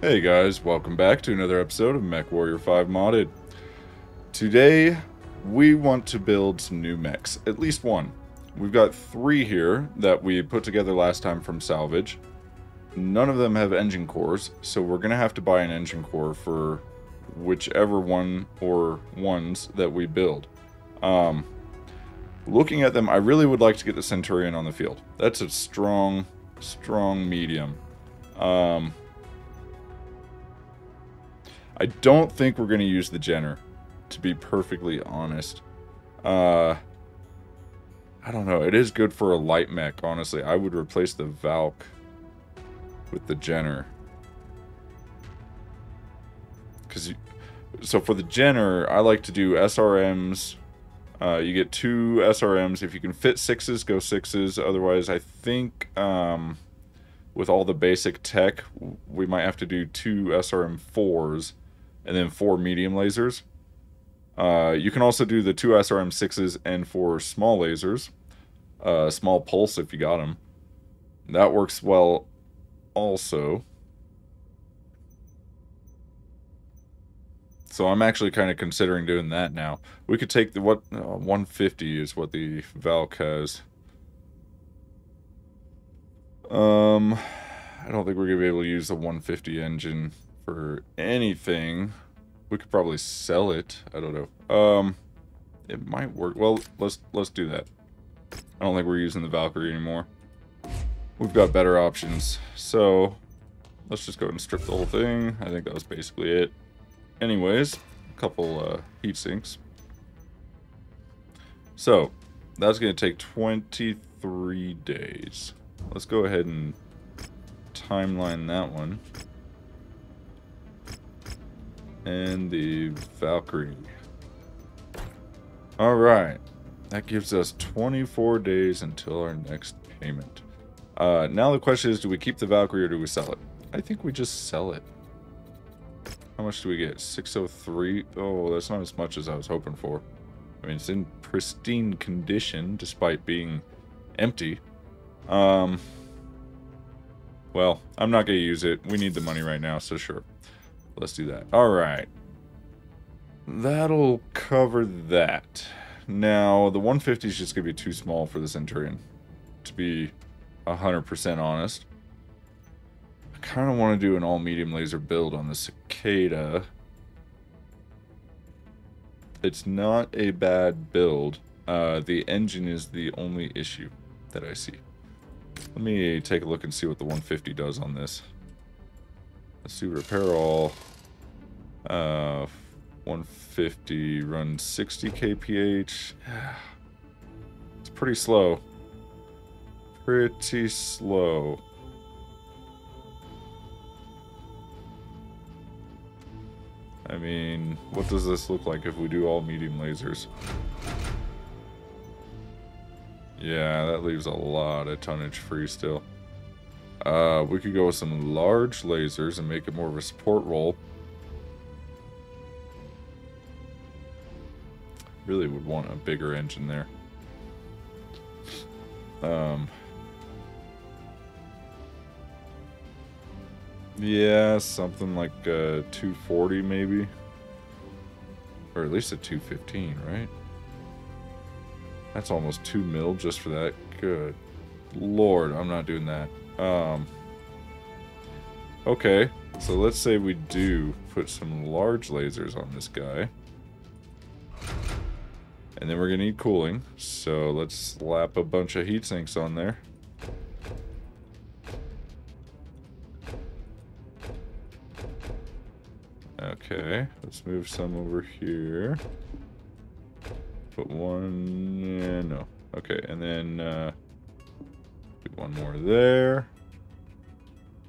Hey guys, welcome back to another episode of Mech Warrior 5 Modded. Today, we want to build some new mechs, at least one. We've got three here that we put together last time from salvage. None of them have engine cores, so we're going to have to buy an engine core for whichever one or ones that we build. Um, looking at them, I really would like to get the Centurion on the field. That's a strong, strong medium. Um, I don't think we're going to use the Jenner, to be perfectly honest. Uh, I don't know. It is good for a light mech, honestly. I would replace the Valk with the Jenner. Because, so for the Jenner, I like to do SRMs. Uh, you get two SRMs. If you can fit sixes, go sixes. Otherwise, I think um, with all the basic tech, we might have to do two SRM fours and then four medium lasers. Uh, you can also do the two SRM sixes and four small lasers, uh, small pulse if you got them. That works well, also. So I'm actually kind of considering doing that now. We could take the what uh, 150 is what the Valk has. Um, I don't think we're gonna be able to use the 150 engine for anything. We could probably sell it. I don't know. Um, it might work. Well, let's let's do that. I don't think we're using the Valkyrie anymore. We've got better options. So, let's just go and strip the whole thing. I think that was basically it. Anyways, a couple uh, heat sinks. So, that's going to take 23 days. Let's go ahead and timeline that one and the Valkyrie. Alright. That gives us 24 days until our next payment. Uh, now the question is, do we keep the Valkyrie or do we sell it? I think we just sell it. How much do we get? 603? Oh, that's not as much as I was hoping for. I mean, it's in pristine condition despite being empty. Um, well, I'm not going to use it. We need the money right now, so sure. Let's do that. All right. That'll cover that. Now, the 150 is just going to be too small for the Centurion, to be 100% honest. I kind of want to do an all-medium laser build on the Cicada. It's not a bad build. Uh, the engine is the only issue that I see. Let me take a look and see what the 150 does on this. Let's. Uh, 150, run 60 kph. It's pretty slow. Pretty slow. I mean, what does this look like if we do all medium lasers? Yeah, that leaves a lot of tonnage free still. Uh, we could go with some large lasers and make it more of a support role. Really would want a bigger engine there. Um, yeah, something like uh, 240 maybe. Or at least a 215, right? That's almost 2 mil just for that. Good lord, I'm not doing that. Um, okay, so let's say we do put some large lasers on this guy. And then we're going to need cooling. So let's slap a bunch of heat sinks on there. Okay, let's move some over here. Put one, yeah, no. Okay, and then uh, one more there.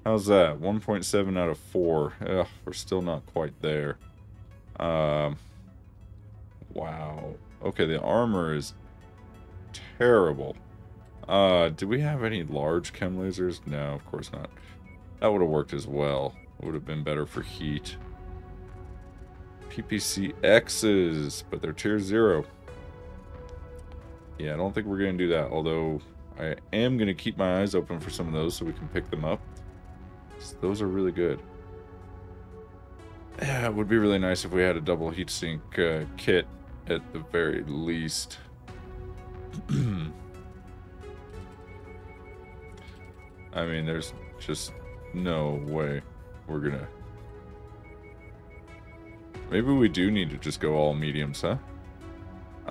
How's that? 1.7 out of 4. Ugh, we're still not quite there. Um, wow. Okay, the armor is terrible. Uh, do we have any large chem lasers? No, of course not. That would have worked as well. It would have been better for heat. PPCXs, but they're tier 0. Yeah, I don't think we're going to do that, although I am going to keep my eyes open for some of those so we can pick them up. Those are really good. Yeah, it would be really nice if we had a double heatsink uh, kit at the very least. I mean, there's just no way we're gonna... Maybe we do need to just go all mediums, huh?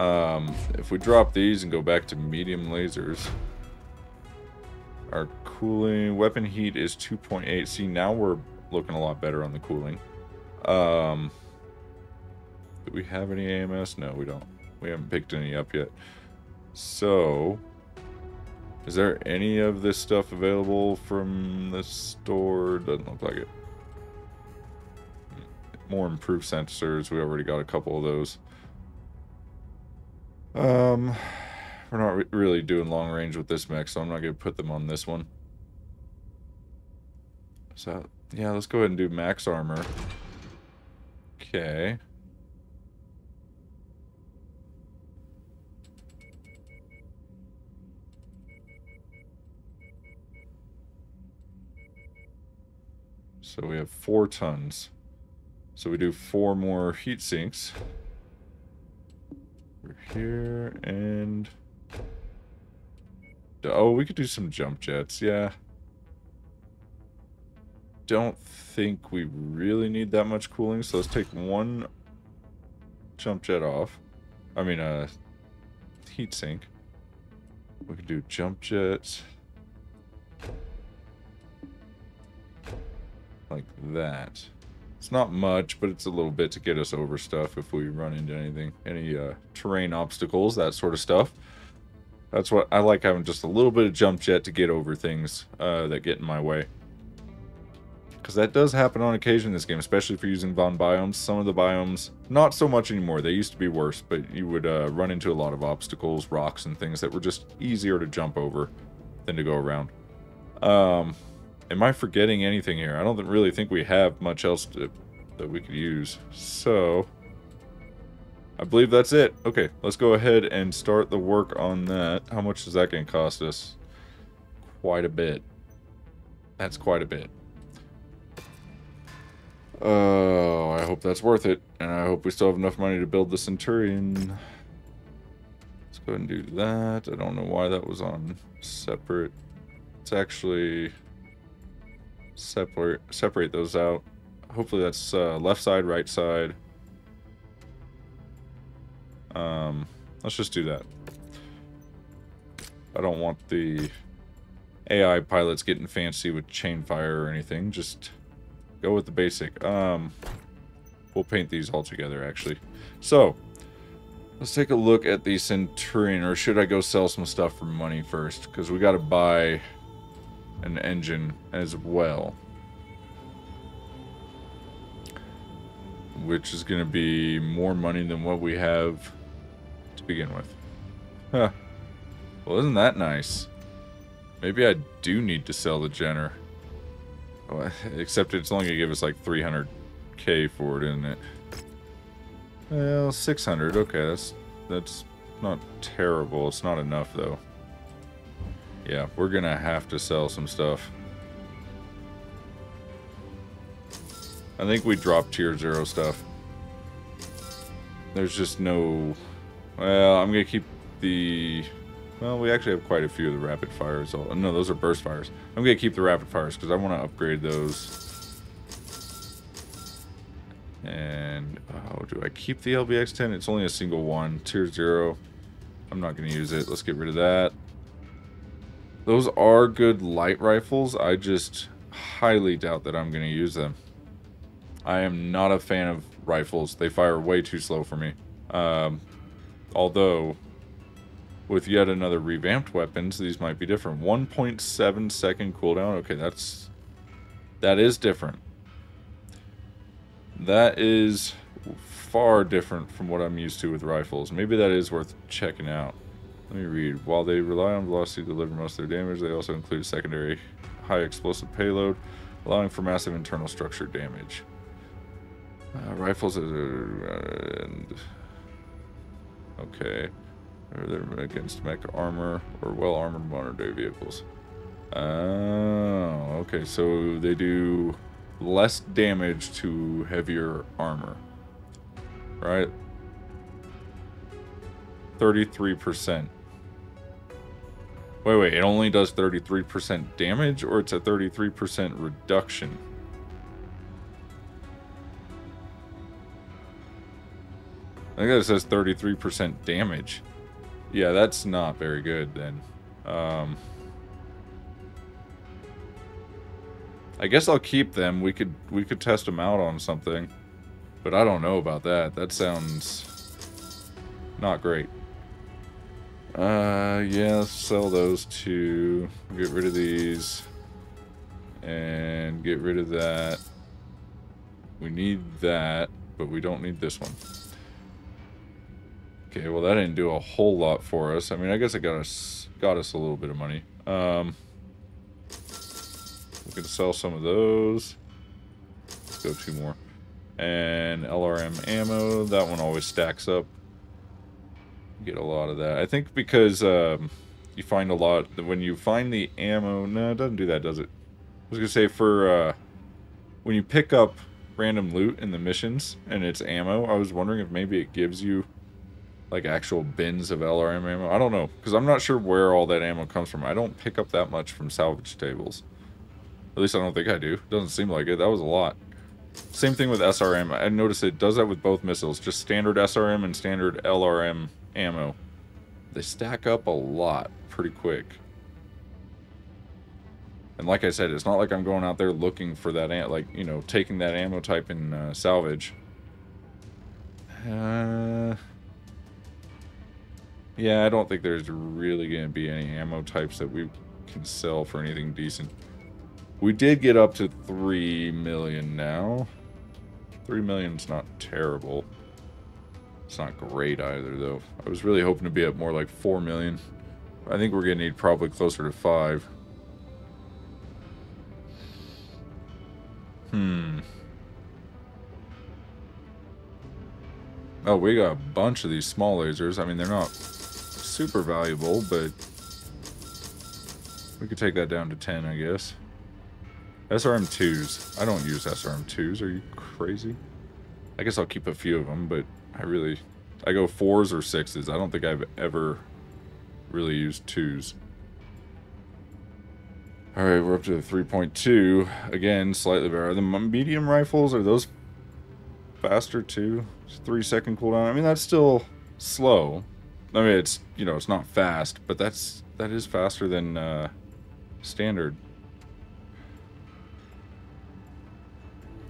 Um, if we drop these and go back to medium lasers, our cooling, weapon heat is 2.8. See, now we're looking a lot better on the cooling. Um, do we have any AMS? No, we don't. We haven't picked any up yet. So, is there any of this stuff available from the store? Doesn't look like it. More improved sensors. We already got a couple of those. Um, we're not re really doing long range with this mech, so I'm not going to put them on this one. So, yeah, let's go ahead and do max armor. Okay. So we have four tons. So we do four more heat sinks. We're here and... Oh, we could do some jump jets, yeah. Don't think we really need that much cooling, so let's take one jump jet off. I mean, uh, heat sink. We could do jump jets. Like that. It's not much, but it's a little bit to get us over stuff if we run into anything. Any uh, terrain obstacles, that sort of stuff. That's what I like having just a little bit of jump jet to get over things uh, that get in my way. Because that does happen on occasion in this game, especially if you're using VonBiomes. Some of the biomes, not so much anymore. They used to be worse, but you would uh, run into a lot of obstacles, rocks, and things that were just easier to jump over than to go around. Um, Am I forgetting anything here? I don't really think we have much else to, that we could use. So, I believe that's it. Okay, let's go ahead and start the work on that. How much is that going to cost us? Quite a bit. That's quite a bit. Oh, I hope that's worth it. And I hope we still have enough money to build the Centurion. Let's go ahead and do that. I don't know why that was on separate. It's actually separate separate those out. Hopefully that's uh, left side, right side. Um, let's just do that. I don't want the AI pilots getting fancy with chain fire or anything. Just go with the basic. Um, we'll paint these all together, actually. So, let's take a look at the Centurion. Or should I go sell some stuff for money first? Because we got to buy an engine as well. Which is going to be more money than what we have begin with. Huh. Well, isn't that nice? Maybe I do need to sell the Jenner. Oh, except it's only going to give us like 300k for it, isn't it? Well, 600. Okay, that's that's not terrible. It's not enough, though. Yeah, we're gonna have to sell some stuff. I think we dropped tier zero stuff. There's just no... Well, I'm gonna keep the... Well, we actually have quite a few of the rapid fires. No, those are burst fires. I'm gonna keep the rapid fires because I want to upgrade those. And oh, do I keep the LBX-10? It's only a single one, tier zero. I'm not gonna use it. Let's get rid of that. Those are good light rifles. I just highly doubt that I'm going to use them. I am not a fan of rifles. They fire way too slow for me. Um, although, with yet another revamped weapons, these might be different. 1.7 second cooldown. Okay, that's... That is different. That is far different from what I'm used to with rifles. Maybe that is worth checking out. Let me read. While they rely on velocity to deliver most of their damage, they also include secondary high explosive payload, allowing for massive internal structure damage. Uh, rifles are... Uh, okay. They're against mech armor or well-armored modern-day vehicles. Oh, okay. So they do less damage to heavier armor. Right? 33%. Wait, wait, it only does 33% damage, or it's a 33% reduction? I think that says 33% damage. Yeah, that's not very good then. Um, I guess I'll keep them. We could we could test them out on something. But I don't know about that. That sounds not great. Uh, yeah, sell those two. Get rid of these. And get rid of that. We need that, but we don't need this one. Okay, well that didn't do a whole lot for us. I mean, I guess it got us got us a little bit of money. Um, we can sell some of those. Let's go two more. And LRM ammo, that one always stacks up. Get a lot of that. I think because um, you find a lot, when you find the ammo, no, it doesn't do that, does it? I was to say for uh, when you pick up random loot in the missions and it's ammo, I was wondering if maybe it gives you like actual bins of LRM ammo. I don't know, because I'm not sure where all that ammo comes from. I don't pick up that much from salvage tables. At least I don't think I do. Doesn't seem like it. That was a lot. Same thing with SRM. I noticed it does that with both missiles. Just standard SRM and standard LRM ammo. They stack up a lot pretty quick. And like I said, it's not like I'm going out there looking for that, like, you know, taking that ammo type in uh, salvage. Uh, yeah, I don't think there's really going to be any ammo types that we can sell for anything decent. We did get up to 3 million now. 3 million's not terrible. It's not great either, though. I was really hoping to be at more like 4 million. I think we're going to need probably closer to 5. Hmm. Oh, we got a bunch of these small lasers. I mean, they're not super valuable, but we could take that down to 10, I guess. SRM2s. I don't use SRM2s. Are you crazy? I guess I'll keep a few of them, but I really... I go 4s or 6s. I don't think I've ever really used 2s. Alright, we're up to 3.2. Again, slightly better. The medium rifles, are those faster too? Three second cooldown. I mean, that's still slow. I mean, it's, you know, it's not fast, but that's, that is faster than, uh, standard.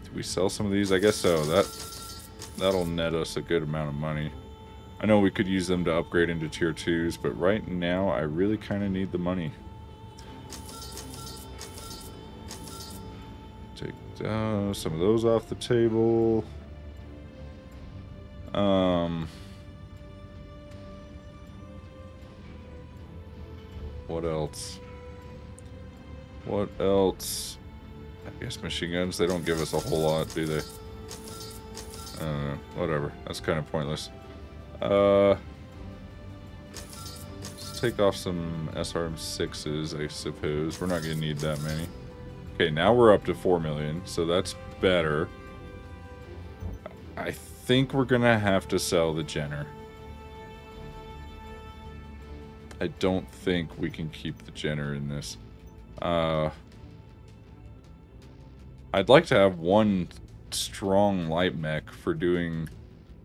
Do we sell some of these? I guess so. That, that'll net us a good amount of money. I know we could use them to upgrade into tier 2s, but right now I really kind of need the money. Take uh, some of those off the table. Um... What else? What else? I guess machine guns, they don't give us a whole lot, do they? I don't know. Whatever. That's kind of pointless. Uh, let's take off some SRM6s, I suppose. We're not going to need that many. Okay, now we're up to 4 million, so that's better. I think we're going to have to sell the Jenner. I don't think we can keep the Jenner in this. Uh, I'd like to have one strong light mech for doing...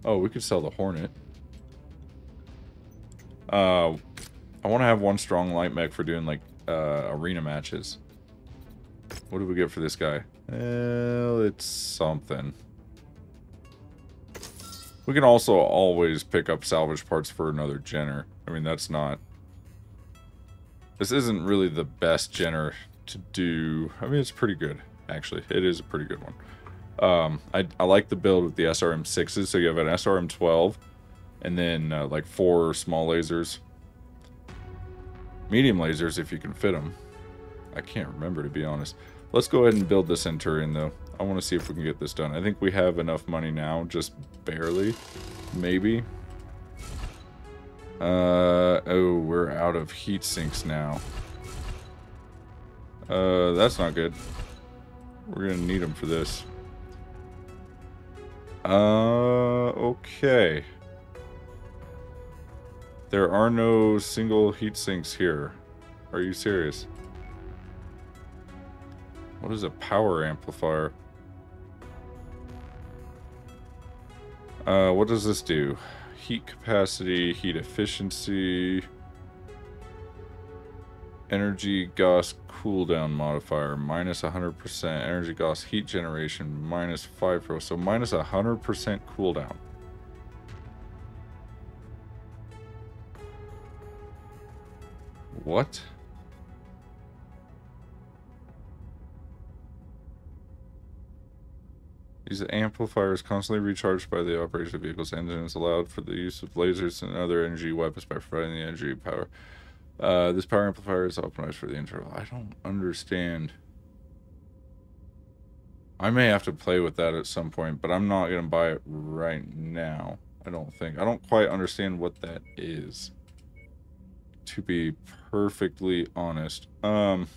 Oh, we could sell the Hornet. Uh, I want to have one strong light mech for doing, like, uh, arena matches. What do we get for this guy? Well, it's something. We can also always pick up salvage parts for another Jenner. I mean, that's not this isn't really the best Jenner to do. I mean, it's pretty good, actually. It is a pretty good one. Um, I, I like the build with the SRM6s. So you have an SRM12 and then uh, like four small lasers. Medium lasers if you can fit them. I can't remember to be honest. Let's go ahead and build this Centurion though. I want to see if we can get this done. I think we have enough money now, just barely, maybe. Uh, oh, we're out of heat sinks now. Uh, that's not good. We're to need them for this. Uh, okay. There are no single heat sinks here. Are you serious? What is a power amplifier? Uh, what does this do? Heat capacity, heat efficiency, energy gauss cooldown modifier, minus 100%, energy gauss heat generation, minus 5 pro, so minus 100% cooldown. What? These amplifiers constantly recharged by the operation of vehicles' engines allowed for the use of lasers and other energy weapons by providing the energy power. Uh, this power amplifier is optimized for the interval. I don't understand. I may have to play with that at some point, but I'm not going to buy it right now. I don't think. I don't quite understand what that is. To be perfectly honest. Um...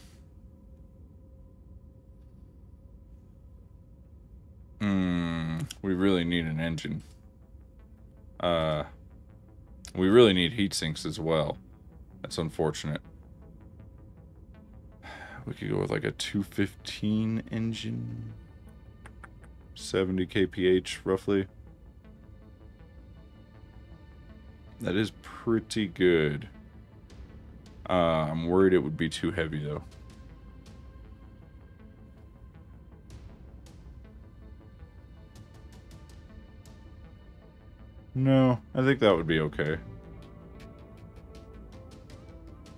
Hmm, we really need an engine. Uh, we really need heat sinks as well. That's unfortunate. We could go with like a 215 engine. 70 kph roughly. That is pretty good. Uh, I'm worried it would be too heavy though. No, I think that would be okay.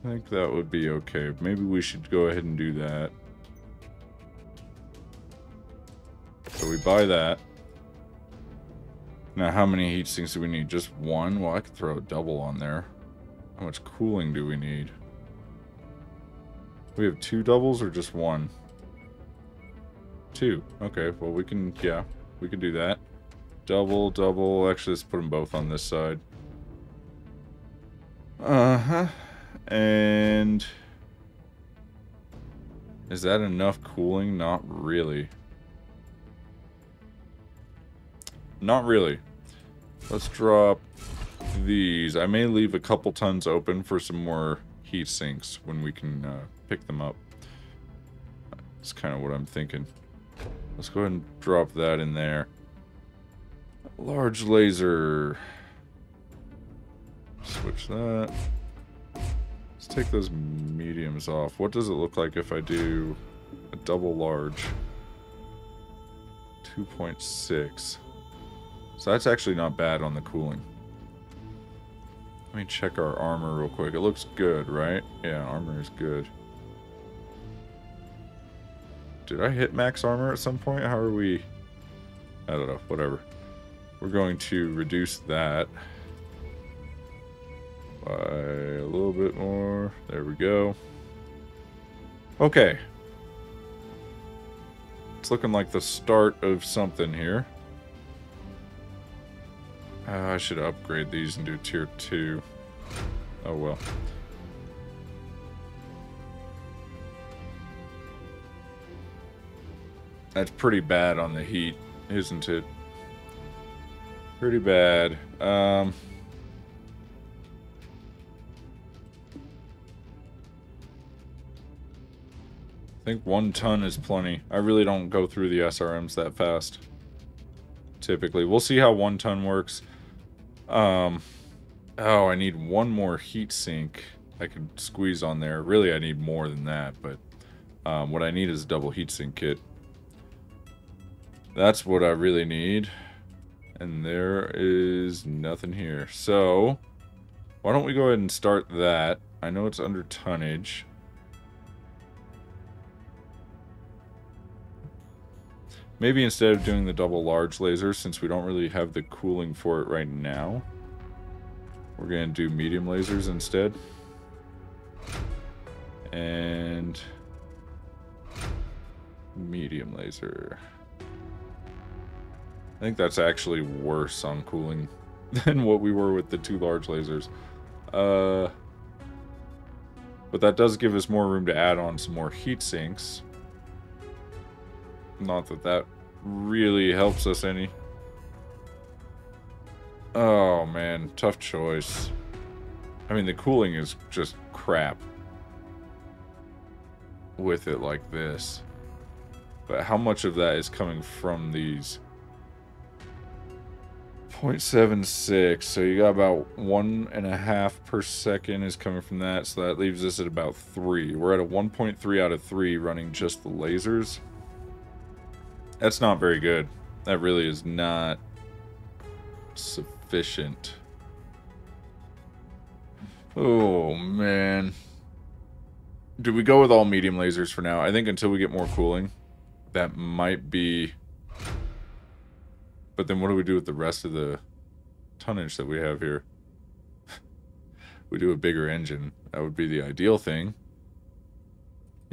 I think that would be okay. Maybe we should go ahead and do that. So we buy that. Now, how many heat sinks do we need? Just one? Well, I could throw a double on there. How much cooling do we need? We have two doubles or just one? Two. Okay, well, we can, yeah, we can do that. Double, double. Actually, let's put them both on this side. Uh-huh. And... Is that enough cooling? Not really. Not really. Let's drop these. I may leave a couple tons open for some more heat sinks when we can uh, pick them up. That's kind of what I'm thinking. Let's go ahead and drop that in there. Large laser. Switch that Let's take those mediums off. What does it look like if I do a double large? 2.6. So that's actually not bad on the cooling. Let me check our armor real quick. It looks good, right? Yeah, armor is good. Did I hit max armor at some point? How are we... I don't know. Whatever. We're going to reduce that by a little bit more. There we go. Okay. It's looking like the start of something here. Uh, I should upgrade these and do tier 2. Oh well. That's pretty bad on the heat, isn't it? Pretty bad. Um... think one ton is plenty. I really don't go through the SRMs that fast. Typically. We'll see how one ton works. Um, oh, I need one more heat sink I could squeeze on there. Really, I need more than that, but um, what I need is a double heat sink kit. That's what I really need. And there is nothing here. So, why don't we go ahead and start that? I know it's under tonnage. Maybe instead of doing the double large laser, since we don't really have the cooling for it right now, we're going to do medium lasers instead. And medium laser. I think that's actually worse on cooling than what we were with the two large lasers. Uh, but that does give us more room to add on some more heat sinks. Not that that really helps us any. Oh, man. Tough choice. I mean, the cooling is just crap with it like this. But how much of that is coming from these? 0.76, so you got about one and a half per second is coming from that, so that leaves us at about three. We're at a 1.3 out of three running just the lasers. That's not very good. That really is not sufficient. Oh, man. Do we go with all medium lasers for now? I think until we get more cooling, that might be... But then what do we do with the rest of the tonnage that we have here? we do a bigger engine. That would be the ideal thing.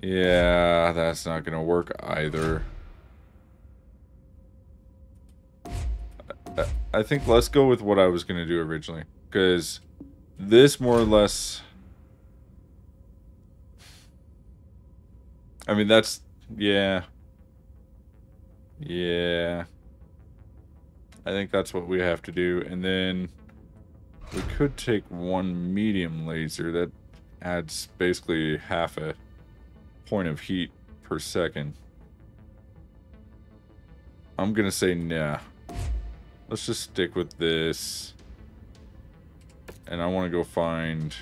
Yeah, that's not going to work either. I think let's go with what I was going to do originally. Because this more or less... I mean, that's... Yeah. Yeah. I think that's what we have to do. And then we could take one medium laser. That adds basically half a point of heat per second. I'm going to say nah. Let's just stick with this. And I want to go find...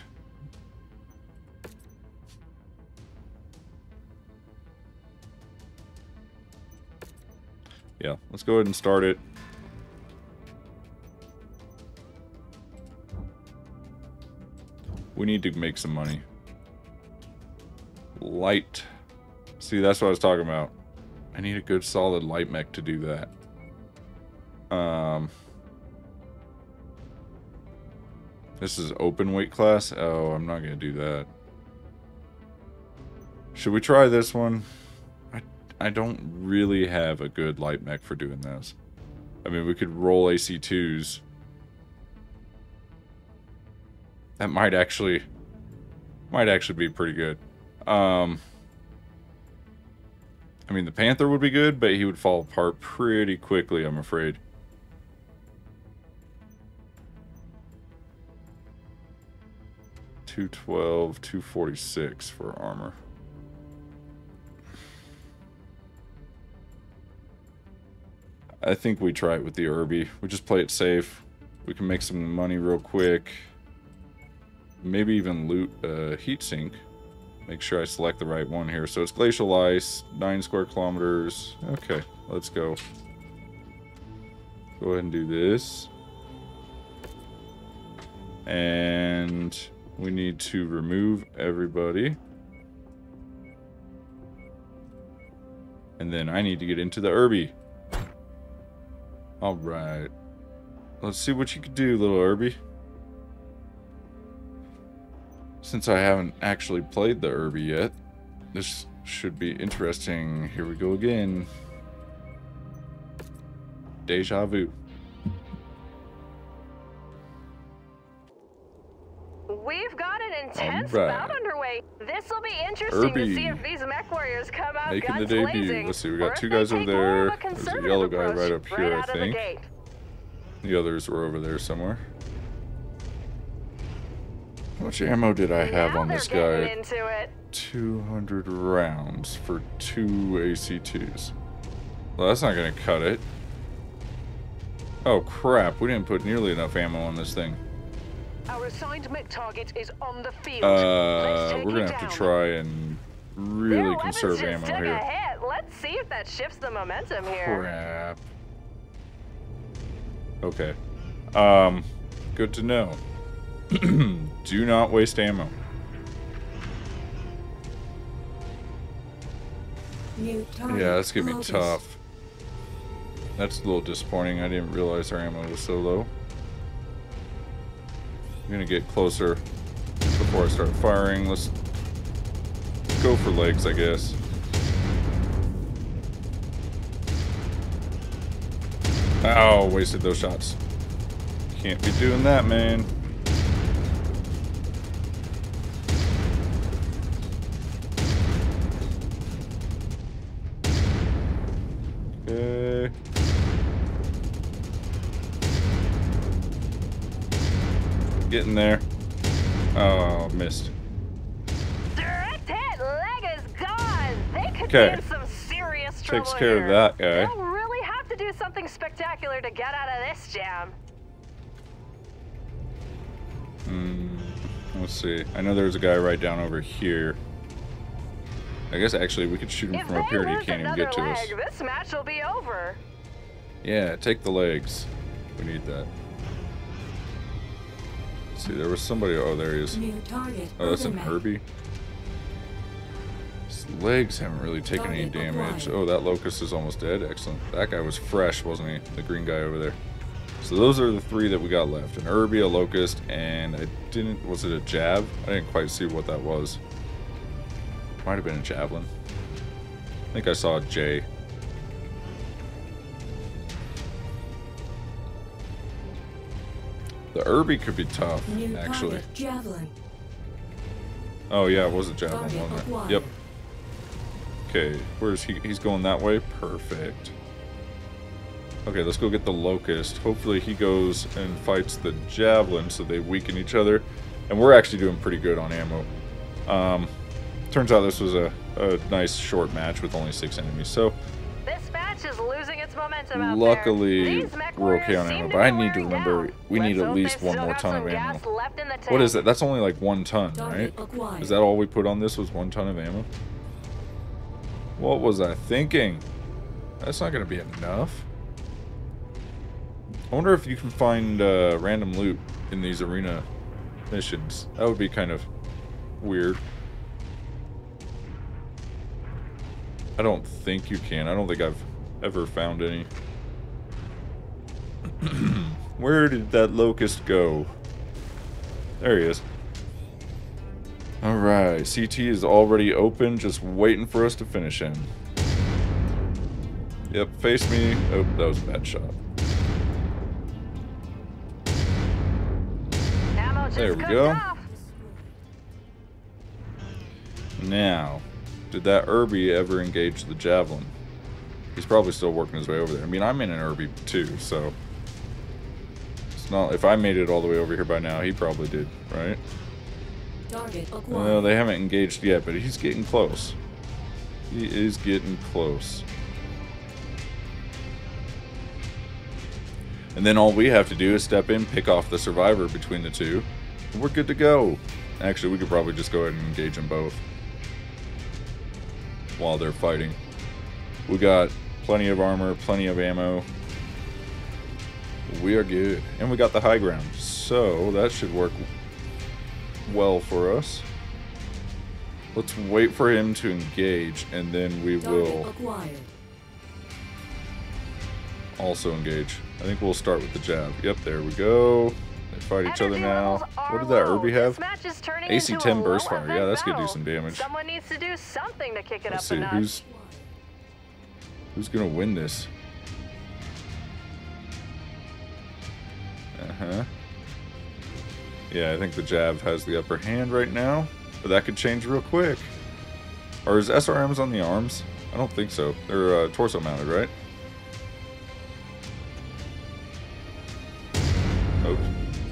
Yeah, let's go ahead and start it. We need to make some money. Light. See, that's what I was talking about. I need a good solid light mech to do that. Um, this is open weight class. Oh, I'm not going to do that. Should we try this one? I, I don't really have a good light mech for doing this. I mean, we could roll AC2s. That might actually, might actually be pretty good. Um, I mean, the Panther would be good, but he would fall apart pretty quickly, I'm afraid. 212, 246 for armor. I think we try it with the Urbie. We just play it safe. We can make some money real quick. Maybe even loot a heat sink. Make sure I select the right one here. So it's glacial ice, 9 square kilometers. Okay, let's go. Go ahead and do this. And we need to remove everybody. And then I need to get into the Urbie. Alright. Let's see what you can do, little Urbie. Since I haven't actually played the Urbie yet, this should be interesting. Here we go again. Deja vu. We've got an intense right. bout underway. This will be interesting Urbie. to see if these mech warriors come out Making guns the debut. blazing. Let's see, we got two guys over there. There's a yellow guy right up here, right I think. The, the others were over there somewhere. How much ammo did I have now on this guy? Into it. 200 rounds for two AC2s. Well, that's not going to cut it. Oh, crap. We didn't put nearly enough ammo on this thing. Our assigned mech target is on the field. Uh, we're gonna have down. to try and really conserve ammo here. Let's see if that shifts the momentum here. Crap. Okay. Um, good to know. Do not waste ammo. Yeah, that's gonna be tough. That's a little disappointing. I didn't realize our ammo was so low. I'm gonna get closer before I start firing. Let's go for legs, I guess. Oh, wasted those shots. Can't be doing that, man. Getting there. Oh, missed. Direct hit. Leg is gone. They could Okay. be in some serious trouble Takes care here. of that guy. They'll really have to do something spectacular to get out of this jam. Hmm. Let's see. I know there's a guy right down over here. I guess actually we could shoot him If from up here and he can't even get to us. this match will be over. Yeah, take the legs. We need that. Let's see, there was somebody. Oh, there he is. Oh, that's an. Urbie. His legs haven't really taken any damage. Oh, that Locust is almost dead. Excellent. That guy was fresh, wasn't he? The green guy over there. So those are the three that we got left. An Urbie, a Locust, and I didn't... Was it a Jab? I didn't quite see what that was. Might have been a Javelin. I think I saw a J. The Urbie could be tough, New actually. Javelin. Oh yeah, it was a javelin, Target wasn't it? acquired. Yep. Okay, where's he? He's going that way. Perfect. Okay, let's go get the locust. Hopefully he goes and fights the javelin so they weaken each other. And we're actually doing pretty good on ammo. Um, turns out this was a, a nice short match with only six enemies. So This match is losing its momentum luckily there. These mech we're okay on ammo. But I need to remember down. we need Let's at least one more ton of ammo. gas left in the What is tank. that? That's only like one ton, right? Is that all we put on this was one ton of ammo? What was I thinking? That's not going to be enough. I wonder if you can find uh, random loot in these arena missions. That would be kind of weird. I don't think you can. I don't think I've ever found any. Where did that locust go? There he is. Alright, CT is already open, just waiting for us to finish him. Yep, face me. Oh, that was a bad shot. There we go. Now, did that Urbie ever engage the javelin? He's probably still working his way over there. I mean, I'm in an Urbie too, so it's not. If I made it all the way over here by now, he probably did, right? Well, they haven't engaged yet, but he's getting close. He is getting close. And then all we have to do is step in, pick off the survivor between the two, and we're good to go. Actually, we could probably just go ahead and engage them both while they're fighting. We got plenty of armor, plenty of ammo. We are good. And we got the high ground. So that should work well for us. Let's wait for him to engage, and then we will also engage. I think we'll start with the jab. Yep, there we go. They fight each other now. What did that. Urbie have? match is turning AC into 10 burst fire. Yeah, that's gonna do some damage. Someone needs to do something to kick it Let's up see who's who's gonna win this. Uh huh. Yeah, I think the jab has the upper hand right now, but that could change real quick. Or is SRMs on the arms? I don't think so. They're uh, torso mounted, right? Oh.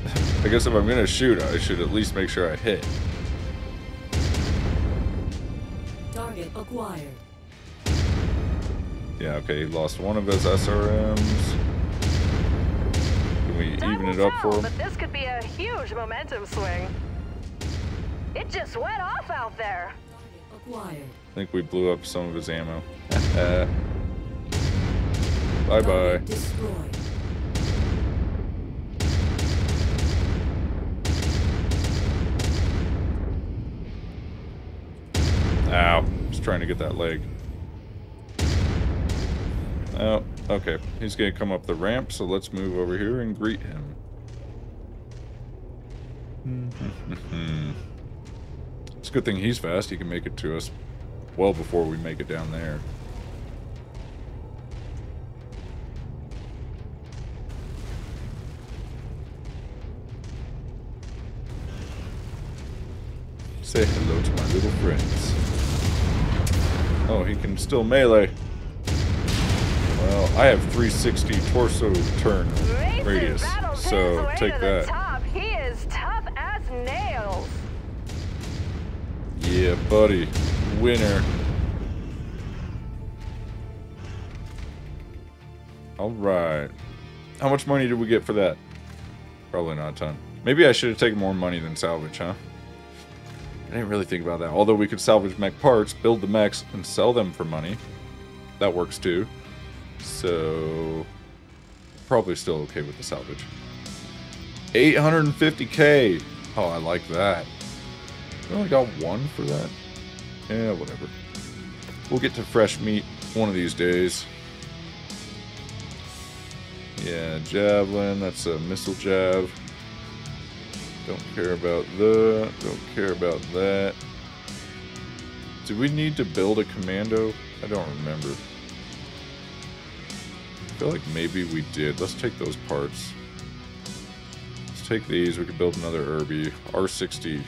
I guess if I'm gonna shoot, I should at least make sure I hit. Target acquired. Yeah, okay, he lost one of his SRMs. Can we Time even it up tell, for him? But this could be a huge momentum swing. It just went off out there. Acquired. I think we blew up some of his ammo. bye bye. Destroyed. Ow. Just trying to get that leg. Oh, okay. He's gonna come up the ramp, so let's move over here and greet him. Hmm. it's a good thing he's fast. He can make it to us well before we make it down there. Say hello to my little friends. Oh, he can still melee. I have 360 torso turn radius, so take that. Yeah, buddy. Winner. Alright. How much money did we get for that? Probably not a ton. Maybe I should have taken more money than salvage, huh? I didn't really think about that. Although we could salvage mech parts, build the mechs, and sell them for money. That works too. So... Probably still okay with the salvage. 850k! Oh, I like that. We only got one for that? Yeah, whatever. We'll get to fresh meat one of these days. Yeah, javelin, that's a missile jab. Don't care about the. Don't care about that. Do we need to build a commando? I don't remember. Feel like maybe we did. Let's take those parts. Let's take these. We could build another Urbie. R60.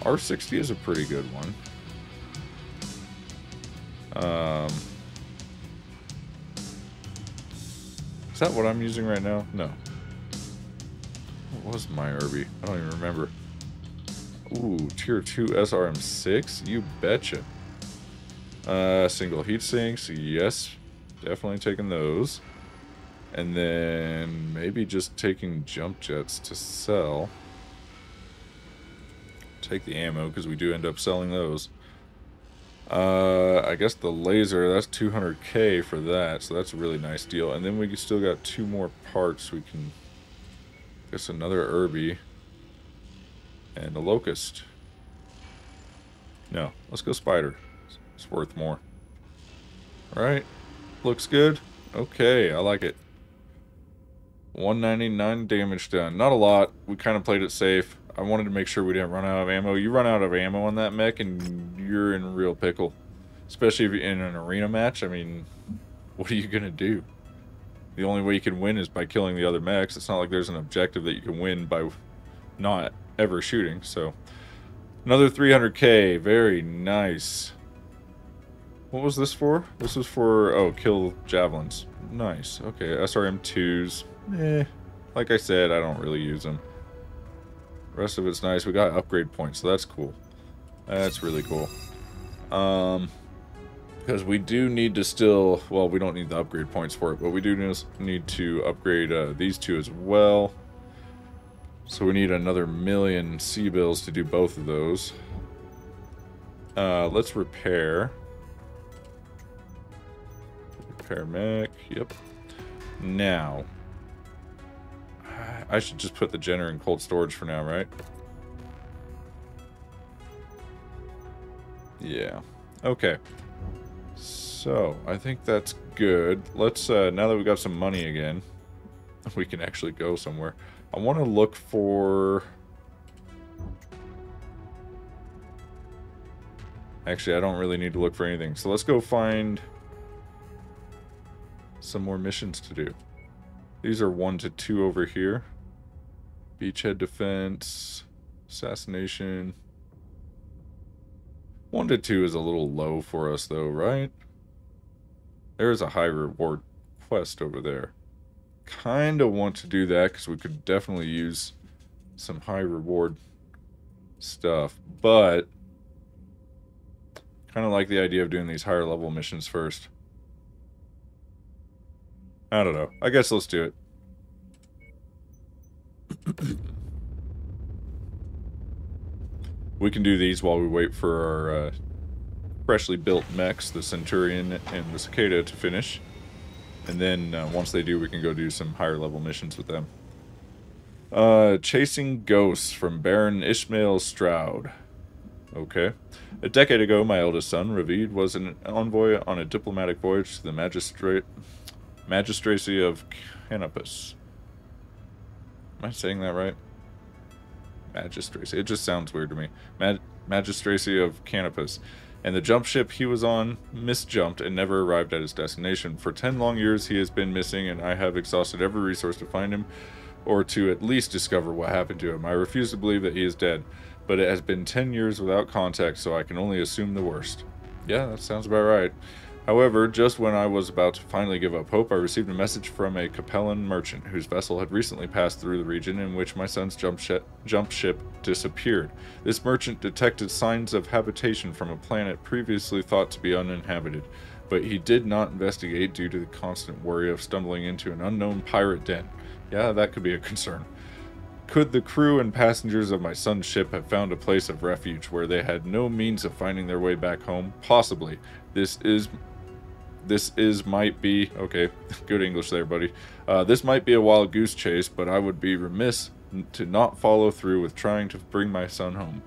R60 is a pretty good one. Um, is that what I'm using right now? No. What was my Urbie? I don't even remember. Ooh, tier 2 SRM6? You betcha. Uh, single heat sinks, yes. Definitely taking those. And then maybe just taking jump jets to sell. Take the ammo, because we do end up selling those. Uh, I guess the laser, that's 200k for that, so that's a really nice deal. And then we still got two more parts we can... Guess another Urbie. And a Locust. No, let's go Spider. It's worth more. Alright, looks good. Okay, I like it. 199 damage done. Not a lot. We kind of played it safe. I wanted to make sure we didn't run out of ammo. You run out of ammo on that mech and you're in real pickle. Especially if you're in an arena match. I mean, what are you going to do? The only way you can win is by killing the other mechs. It's not like there's an objective that you can win by not ever shooting. So, another 300k. Very nice. What was this for? This was for, oh, kill javelins. Nice. Okay, SRM2s. Eh. Like I said, I don't really use them. rest of it's nice. We got upgrade points, so that's cool. That's really cool. Um, because we do need to still, well, we don't need the upgrade points for it, but we do need to upgrade uh, these two as well. So we need another million C-bills to do both of those. Uh, let's repair. Mech, yep. Now, I should just put the Jenner in cold storage for now, right? Yeah. Okay. So, I think that's good. Let's, uh, now that we've got some money again, we can actually go somewhere. I want to look for... Actually, I don't really need to look for anything. So let's go find some more missions to do. These are one to two over here. Beachhead defense, assassination. One to two is a little low for us though, right? There's a high reward quest over there. Kind of want to do that because we could definitely use some high reward stuff, but kind of like the idea of doing these higher level missions first. I don't know. I guess let's do it. we can do these while we wait for our uh, freshly built mechs, the Centurion and the Cicada, to finish. And then uh, once they do, we can go do some higher level missions with them. Uh, Chasing Ghosts from Baron Ishmael Stroud. Okay. A decade ago, my eldest son, Ravid, was an envoy on a diplomatic voyage to the magistrate Magistracy of Canopus. Am I saying that right? Magistracy. It just sounds weird to me. Mag Magistracy of Canopus. And the jump ship he was on misjumped and never arrived at his destination. For ten long years he has been missing, and I have exhausted every resource to find him, or to at least discover what happened to him. I refuse to believe that he is dead, but it has been ten years without contact, so I can only assume the worst. Yeah, that sounds about right. However, just when I was about to finally give up hope, I received a message from a Capellan merchant whose vessel had recently passed through the region in which my son's jump, shi jump ship disappeared. This merchant detected signs of habitation from a planet previously thought to be uninhabited, but he did not investigate due to the constant worry of stumbling into an unknown pirate den. Yeah, that could be a concern. Could the crew and passengers of my son's ship have found a place of refuge where they had no means of finding their way back home? Possibly. This is this is might be okay good english there buddy. Uh, this might be a wild goose chase but i would be remiss to not follow through with trying to bring my son home.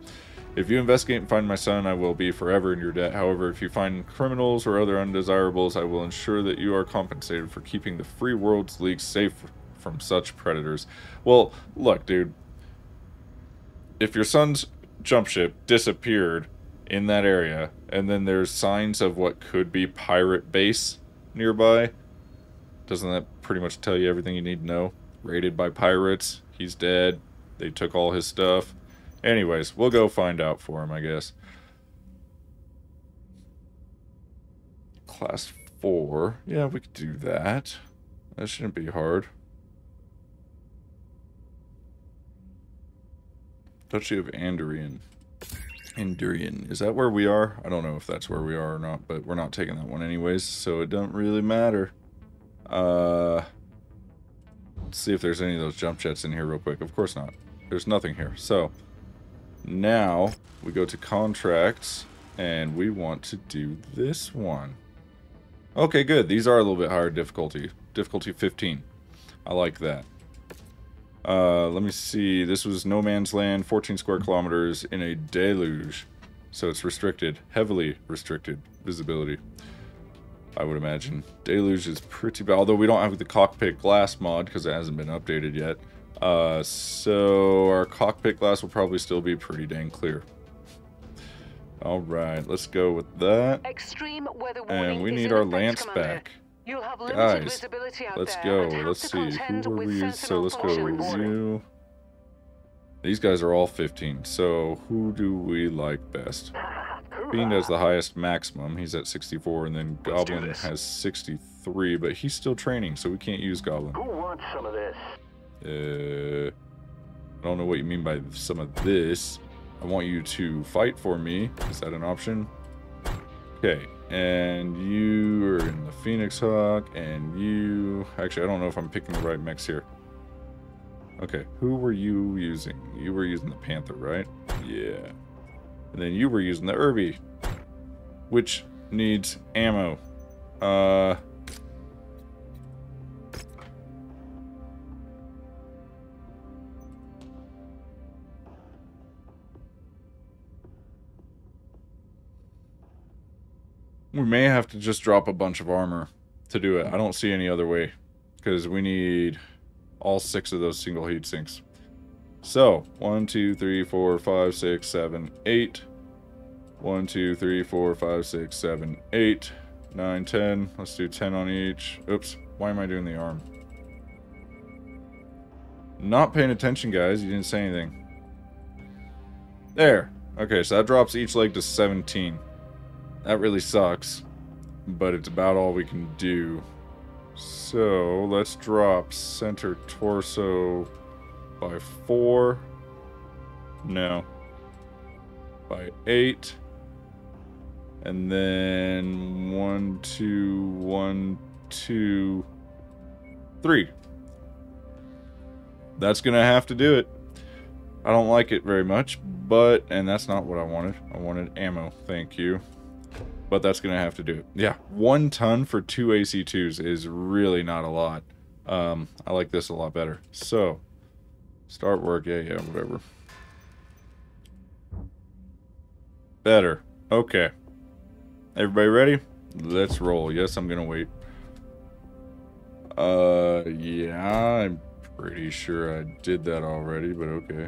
If you investigate and find my son i will be forever in your debt. However if you find criminals or other undesirables i will ensure that you are compensated for keeping the free world's league safe from such predators. Well look dude. If your son's jump ship disappeared in that area, and then there's signs of what could be pirate base nearby. Doesn't that pretty much tell you everything you need to know? Raided by pirates, he's dead, they took all his stuff. Anyways, we'll go find out for him, I guess. Class 4. Yeah, we could do that. That shouldn't be hard. Duchy of Andurien. Endurian. Is that where we are? I don't know if that's where we are or not, but we're not taking that one anyways, so it don't really matter. Uh, let's see if there's any of those jump jets in here real quick. Of course not. There's nothing here. So, now we go to contracts, and we want to do this one. Okay, good. These are a little bit higher difficulty. Difficulty 15. I like that. Uh, let me see. This was no man's land, 14 square kilometers in a deluge. So it's restricted, heavily restricted visibility. I would imagine. Deluge is pretty bad, although we don't have the cockpit glass mod because it hasn't been updated yet. Uh, so our cockpit glass will probably still be pretty dang clear. All right, let's go with that. Extreme weather warning and we need our lance back. Guys, let's go. Let's see. Who were we? So let's go. You. These guys are all 15. So who do we like best? Fiend has the highest maximum. He's at 64, and then Goblin has 63, but he's still training, so we can't use Goblin. Who wants some of this? Uh, I don't know what you mean by some of this. I want you to fight for me. Is that an option? Okay, and you are in the Phoenix Hawk, and you... Actually, I don't know if I'm picking the right mix here. Okay, who were you using? You were using the Panther, right? Yeah. And then you were using the Urbie, which needs ammo. Uh... We may have to just drop a bunch of armor to do it. I don't see any other way. Because we need all six of those single heat sinks. So, one, two, three, four, five, six, seven, eight. One, two, three, four, five, six, seven, eight, nine, ten. Let's do ten on each. Oops, why am I doing the arm? Not paying attention, guys. You didn't say anything. There. Okay, so that drops each leg to 17. That really sucks, but it's about all we can do. So let's drop center torso by four. No. By eight. And then one, two, one, two, three. That's going to have to do it. I don't like it very much, but, and that's not what I wanted. I wanted ammo. Thank you but that's to have to do it. Yeah, one ton for two AC2s is really not a lot. Um, I like this a lot better. So, start work. Yeah, yeah, whatever. Better. Okay. Everybody ready? Let's roll. Yes, I'm to wait. Uh, yeah, I'm pretty sure I did that already, but okay.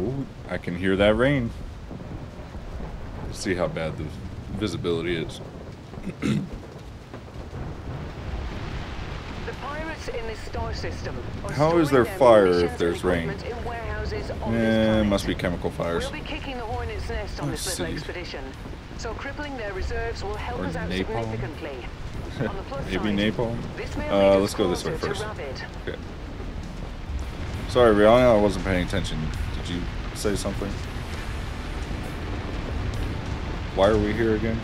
Ooh, I can hear that rain. Let's see how bad the visibility is. the pirate in this star system. or How is there fire if there's rain? equipment in warehouses on this Eh, must be chemical fires. We'll be kicking the hornet's nest on Let's this little see. expedition. So crippling their reserves will help Or us out napalm? significantly. On the plus Maybe napalm? Uh, let's go this way first. Okay. Sorry, Rihanna, I wasn't paying attention. You say something? Why are we here again?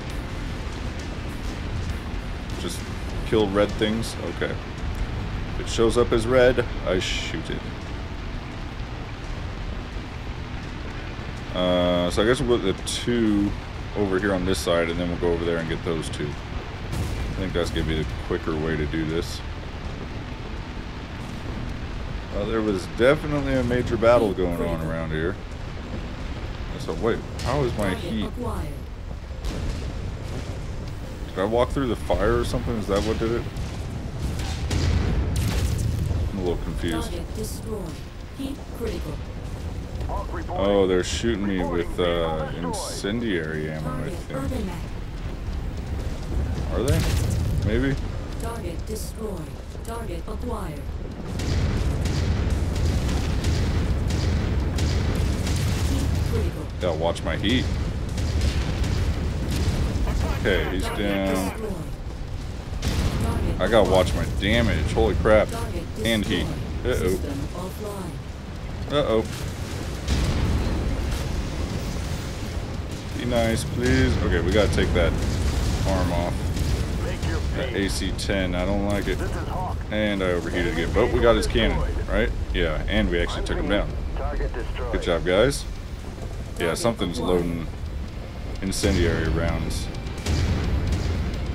Just kill red things? Okay. If it shows up as red, I shoot it. Uh, so I guess we'll put the two over here on this side, and then we'll go over there and get those two. I think that's gonna be the quicker way to do this. Well, there was definitely a major battle going on around here. So wait, how is my heat? Did I walk through the fire or something? Is that what did it? I'm a little confused. Target destroyed. Heat critical. Oh, they're shooting me with uh, incendiary ammo, I think. Are they? Maybe? Target destroyed. Target acquired. Gotta watch my heat. Okay, he's down. I gotta watch my damage. Holy crap. And heat. Uh-oh. Uh-oh. Be nice, please. Okay, we gotta take that arm off. That AC-10, I don't like it. And I overheated again, but we got his cannon, right? Yeah, and we actually took him down. Good job, guys. Yeah, something's loading incendiary rounds.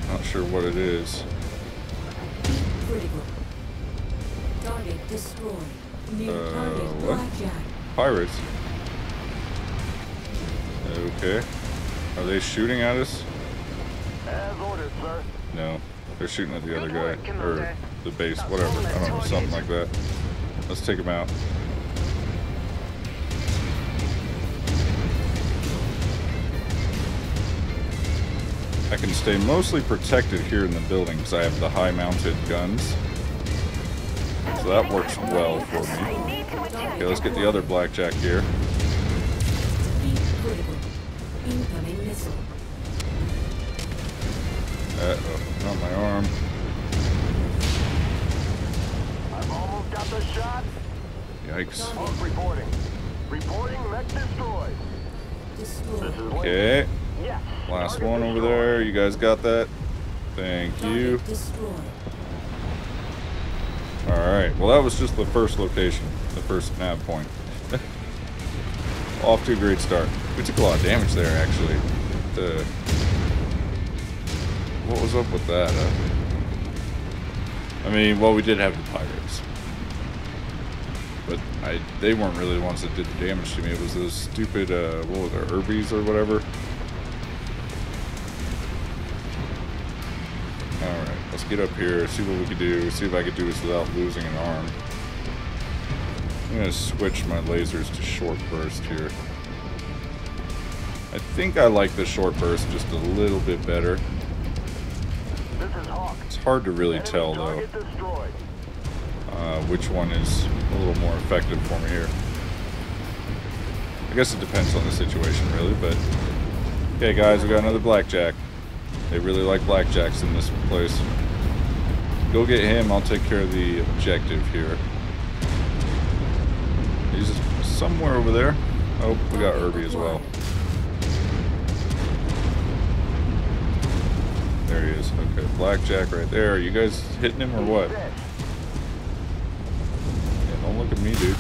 Not sure what it is. Heat critical. Target destroyed. Uh, what? Pirates. Okay. Are they shooting at us? Ordered. No. They're shooting at the other guy. work, Or the base, whatever. all I don't know, something like that. Let's take him out. I can stay mostly protected here in the building because I have the high mounted guns. So that works well for me. Okay, let's get the other blackjack here. Heat critical. Incoming missile. Uh oh, not my arm. I've almost got the shot. Yikes. Reporting. Reporting mech destroyed. Destroyed. This is Link. Okay, Yes. Last one over there. You guys got that? Thank you. Alright, well that was just the first location, the first nav point. Off to a great start. We took a lot of damage there actually. The, what was up with that? Uh, I mean, well we did have the pirates. But I they weren't really the ones that did the damage to me. It was those stupid uh what was it, Urbies or whatever. Get up here, see what we can do, see if I can do this without losing an arm. I'm gonna switch my lasers to short burst here. I think I like the short burst just a little bit better. This is Hawk. It's hard to really tell though uh, which one is a little more effective for me here. I guess it depends on the situation really, but okay guys, we got another blackjack. They really like blackjacks in this place. Go get him, I'll take care of the objective here. He's somewhere over there. Oh, we got Urbie as well. There he is. Okay, blackjack right there. Are you guys hitting him or what? Yeah, don't look at me, dude.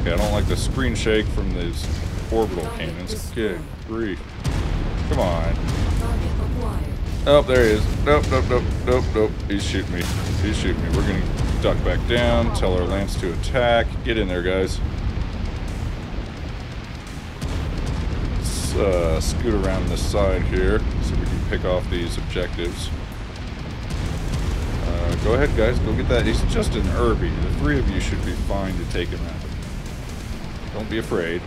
Okay, I don't like the screen shake from these orbital cannons. Good grief. Come on. Oh, there he is. Nope, nope, nope, nope, nope. He's shooting me. He's shooting me. We're gonna duck back down, tell our lance to attack. Get in there, guys. Let's uh, scoot around this side here so we can pick off these objectives. Uh, go ahead, guys. Go get that. He's just an Urbie. The three of you should be fine to take him out. Don't be afraid.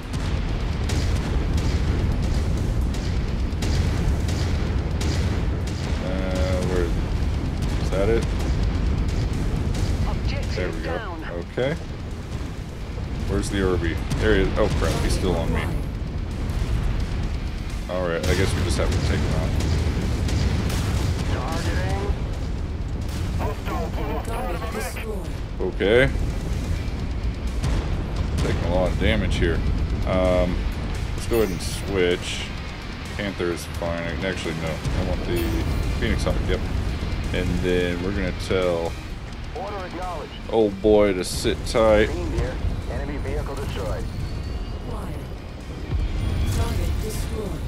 That it? Objective There we go. down. Okay. Where's the Urbie? There he is. Oh crap, he's still on me. Alright, I guess we just have to take him out. Targeting. Hostile Target destroyed. Okay. Taking a lot of damage here. Um, let's go ahead and switch. Panther is fine. Actually, no. I want the Phoenix Hawk, yep. And then we're going to tell Order acknowledged. old boy to sit tight. Enemy vehicle destroyed. Acquired. Target destroyed.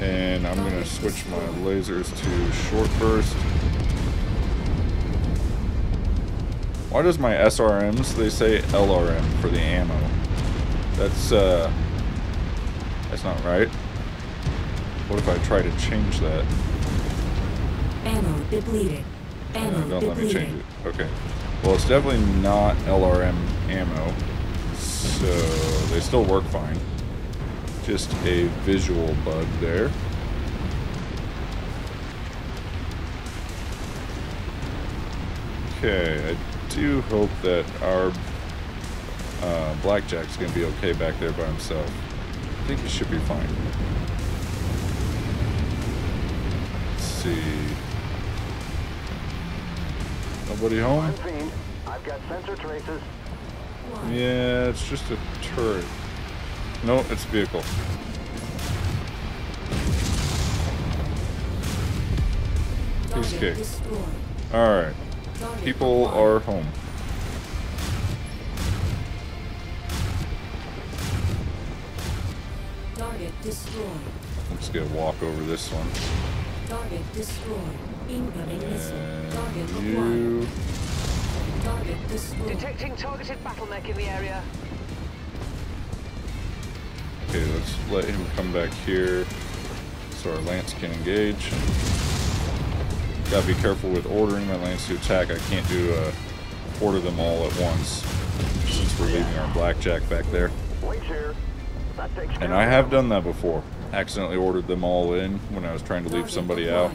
And I'm going to switch my lasers to short burst. Why does my SRMs, they say LRM for the ammo? That's, uh, that's not right. What if I try to change that? Ammo depleted. No, Ammo don't let me change it. Okay. Well, it's definitely not LRM ammo, so they still work fine. Just a visual bug there. Okay, I do hope that our uh, Blackjack's gonna be okay back there by himself. I think he should be fine. See. Nobody home? I'm Fiend. I've got sensor traces. Yeah, it's just a turret. No, it's a vehicle. Target kicked. Alright, people are home. Target destroyed. I'm just gonna walk over this one. Target destroyed. Incoming missile. Target acquired. you. Target destroyed. Detecting targeted bottleneck in the area. Okay, let's let him come back here so our lance can engage. Gotta be careful with ordering my lance to attack. I can't do uh, order them all at once since we're leaving our blackjack back there. Wait here. That takes care And I have done that before. Accidentally ordered them all in when I was trying to leave somebody out.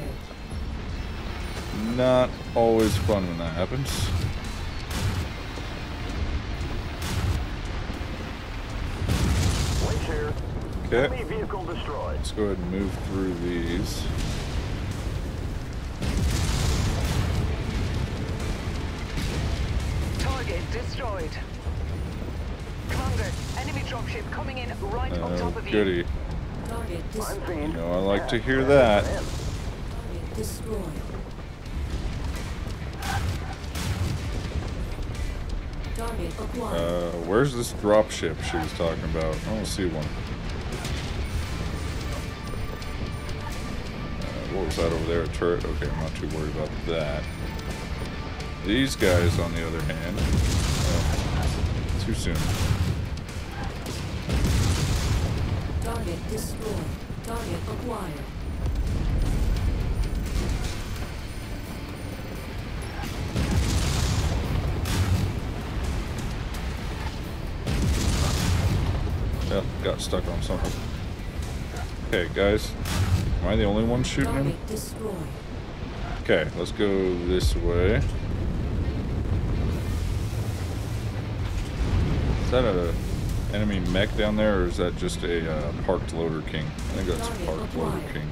Not always fun when that happens. Okay, Enemy vehicle destroyed. let's go ahead and move through these. Target destroyed. Commander, enemy dropship coming in right on Oh, top of you. goody. You know, I like to hear that. Uh, where's this drop ship she was talking about? I don't see one. Uh, what was that over there? A turret? Okay, I'm not too worried about that. These guys, on the other hand, oh, too soon. Target destroyed. Target acquired. Got stuck on something. Okay, guys, am I the only one shooting him? Okay, let's go this way. Is that a enemy mech down there, or is that just a uh, parked loader king? I think that's a parked loader king.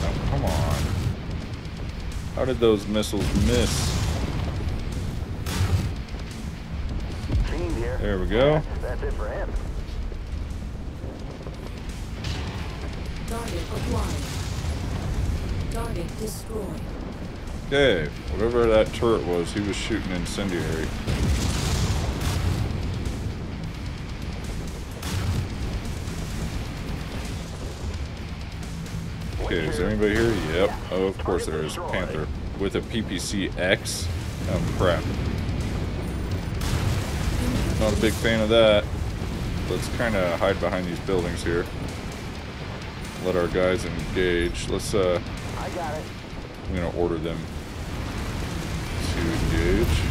Oh, come on. How did those missiles miss? There we go. That's it for him. Target acquired. Target destroyed. Okay, whatever that turret was, he was shooting incendiary. Okay, is there anybody here? Yep. Oh, of course there is. Panther. With a PPC X. Oh, crap. Not a big fan of that. Let's kind of hide behind these buildings here. let our guys engage. Let's, uh, I got it. I'm gonna order them to engage.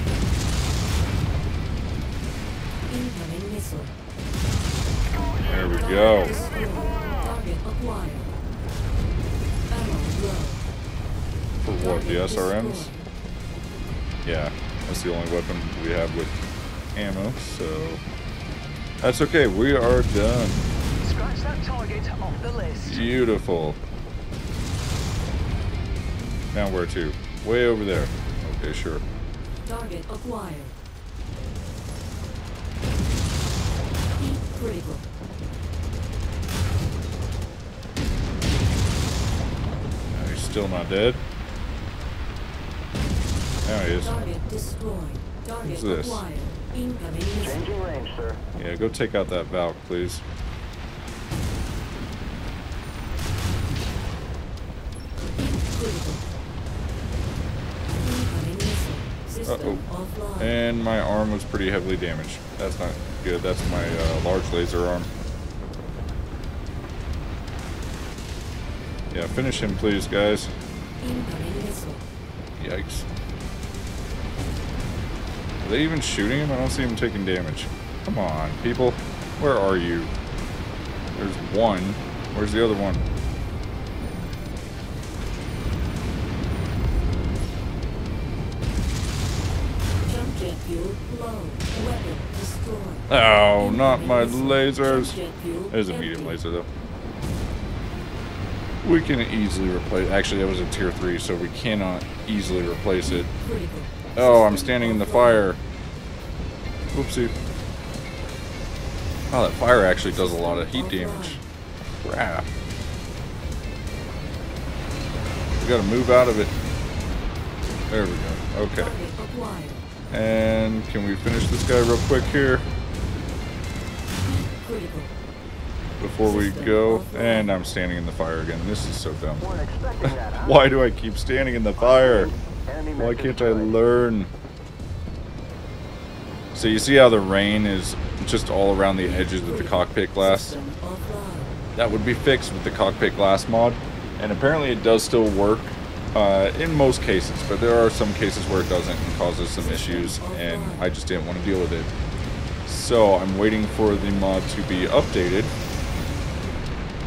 There we go. Destroyed. Target acquired. Ammo low. For what, the SRMs? Yeah, that's the only weapon we have with ammo, so that's okay. We are done. Scratch that target off the list. Beautiful. Now where to? Way over there. Okay, sure. Target acquired. Heat critical. No, he's still not dead. Now he is. Target destroyed. Target Who's this? acquired. Changing range, sir. Yeah, go take out that Valk, please. Uh-oh. And my arm was pretty heavily damaged. That's not good. That's my uh, large laser arm. Yeah, finish him, please, guys. Yikes. Are they even shooting him? I don't see him taking damage. Come on, people. Where are you? There's one. Where's the other one? Jump jet fuel low. Weapon destroyed. Oh, not my lasers. There's a medium laser, though. We can easily replace... Actually, that was a tier 3, so we cannot easily replace it. Oh, I'm standing in the fire. Oopsie. Oh, that fire actually does a lot of heat damage. Crap. We gotta move out of it. There we go. Okay. And can we finish this guy real quick here before we go? And I'm standing in the fire again. This is so dumb. Why do I keep standing in the fire? Enemy Why can't I learn? So you see how the rain is just all around the edges of the cockpit glass? That would be fixed with the cockpit glass mod. And apparently it does still work uh, in most cases, but there are some cases where it doesn't and causes some issues, and I just didn't want to deal with it. So I'm waiting for the mod to be updated,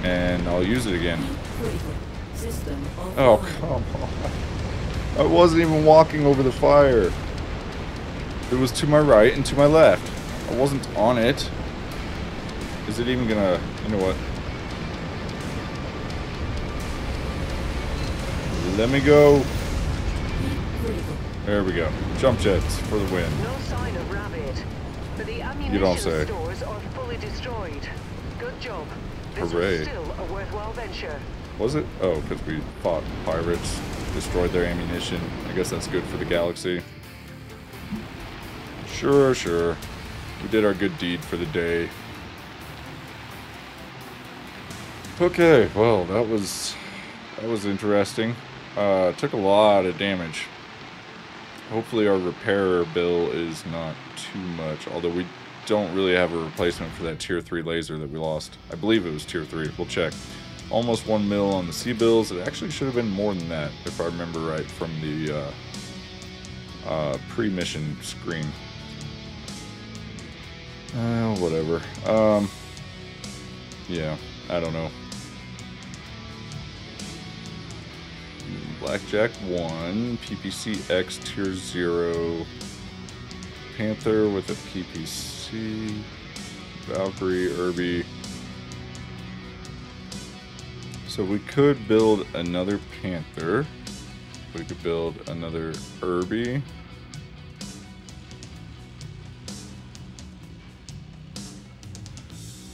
and I'll use it again. Critical. System offline. Oh, come on. I wasn't even walking over the fire. It was to my right and to my left. I wasn't on it. Is it even gonna... You know what? Let me go. There we go. Jump jets for the win. No sign of Rabbit. But the ammunition You don't say. stores are fully destroyed. Good job. This Hooray. was still a worthwhile venture. Was it? Oh, because we fought pirates, destroyed their ammunition. I guess that's good for the galaxy. Sure, sure. We did our good deed for the day. Okay, well, that was that was interesting. Uh, took a lot of damage. Hopefully, our repair bill is not too much. Although we don't really have a replacement for that tier three laser that we lost. I believe it was tier three. We'll check. Almost one mil on the C bills. It actually should have been more than that, if I remember right from the uh, uh, pre-mission screen. Uh, whatever. Um, yeah, I don't know. Blackjack 1, PPC X Tier 0, Panther with a PPC, Valkyrie, Urbie. So we could build another Panther. We could build another Urbie.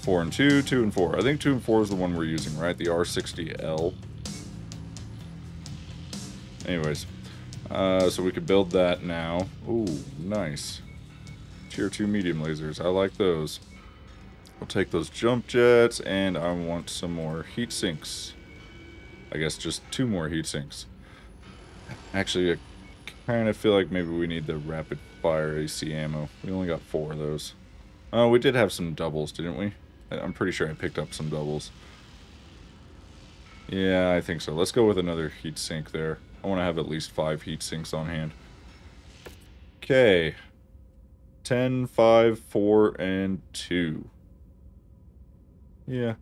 Four and two, two and four. I think two and four is the one we're using, right? The R60L. Anyways, uh, so we could build that now. Ooh, nice. Tier 2 medium lasers. I like those. I'll take those jump jets, and I want some more heat sinks. I guess just two more heat sinks. Actually, I kind of feel like maybe we need the rapid fire AC ammo. We only got four of those. Oh, we did have some doubles, didn't we? I'm pretty sure I picked up some doubles. Yeah, I think so. Let's go with another heat sink there. I want to have at least five heat sinks on hand. Okay. 10, 5, 4, and 2. Yeah.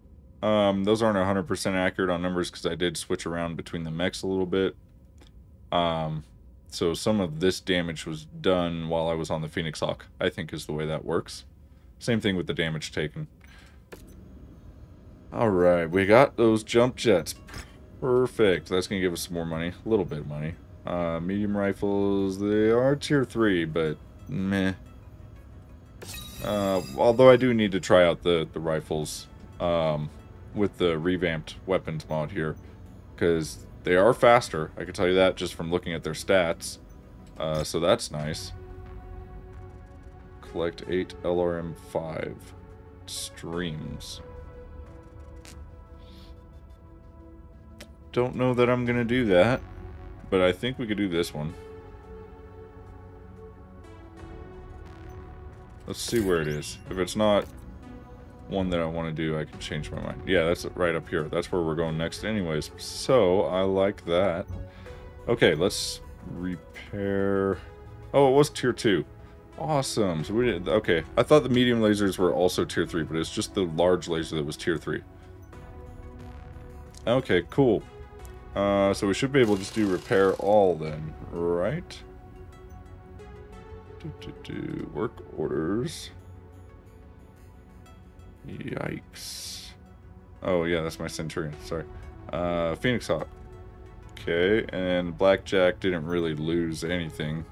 Um, those aren't 100% accurate on numbers because I did switch around between the mechs a little bit. Um, so some of this damage was done while I was on the Phoenix Hawk, I think is the way that works. Same thing with the damage taken. Alright, we got those jump jets. Perfect. That's going to give us some more money. A little bit of money. Uh, medium rifles, they are tier 3, but meh. Uh, although I do need to try out the, the rifles um, with the revamped weapons mod here. Because they are faster. I can tell you that just from looking at their stats. Uh, so that's nice. Collect 8 LRM5 streams. Don't know that I'm going to do that. But I think we could do this one. Let's see where it is. If it's not one that I want to do, I can change my mind. Yeah, that's right up here. That's where we're going next anyways. So, I like that. Okay, let's repair... Oh, it was tier 2. Awesome. So we did... Okay, I thought the medium lasers were also tier 3, but it's just the large laser that was tier 3. Okay, cool. Uh, so we should be able to just do repair all then, right? Do, do, do. Work orders. Yikes. Oh, yeah, that's my Centurion. Sorry. Uh, Phoenix Hawk. Okay, and Blackjack didn't really lose anything.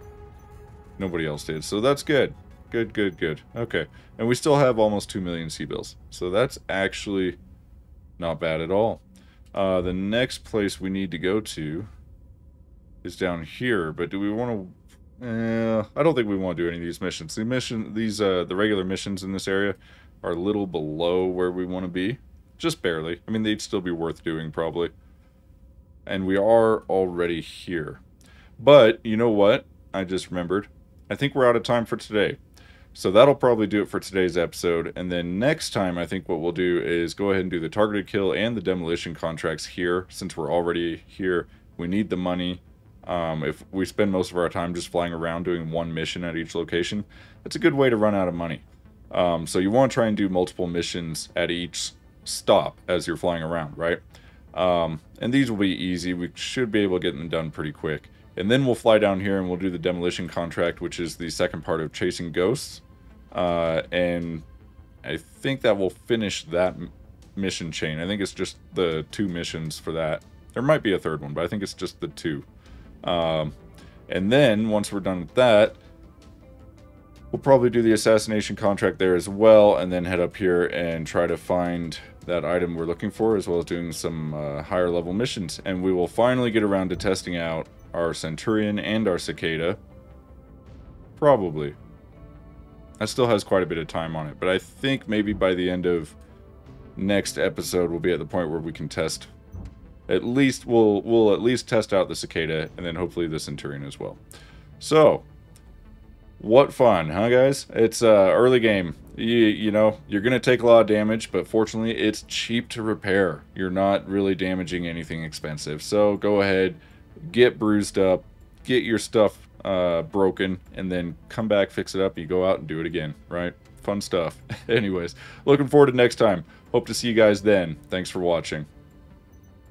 Nobody else did, so that's good. Good, good, good. Okay, and we still have almost 2 million C-bills. So that's actually not bad at all. Uh, the next place we need to go to is down here, but do we want to... Uh, I don't think we want to do any of these missions. The mission, these uh, the regular missions in this area are a little below where we want to be. Just barely. I mean, they'd still be worth doing, probably. And we are already here. But, you know what? I just remembered. I think we're out of time for today. So that'll probably do it for today's episode. And then next time, I think what we'll do is go ahead and do the targeted kill and the demolition contracts here. Since we're already here, we need the money. Um, if we spend most of our time just flying around doing one mission at each location, it's a good way to run out of money. Um, so you want to try and do multiple missions at each stop as you're flying around, right? Um, and these will be easy. We should be able to get them done pretty quick. And then we'll fly down here and we'll do the demolition contract, which is the second part of chasing ghosts. Uh, and I think that will finish that mission chain. I think it's just the two missions for that. There might be a third one, but I think it's just the two. Um, and then once we're done with that, we'll probably do the assassination contract there as well, and then head up here and try to find that item we're looking for, as well as doing some uh, higher level missions. And we will finally get around to testing out our Centurion and our Cicada. Probably. That still has quite a bit of time on it, but I think maybe by the end of next episode we'll be at the point where we can test at least we'll we'll at least test out the cicada and then hopefully the centurion as well so what fun huh guys? It's uh early game. You, you know you're gonna take a lot of damage but fortunately it's cheap to repair. You're not really damaging anything expensive. So go ahead get bruised up get your stuff uh, broken and then come back fix it up you go out and do it again right? Fun stuff. Anyways looking forward to next time. Hope to see you guys then. Thanks for watching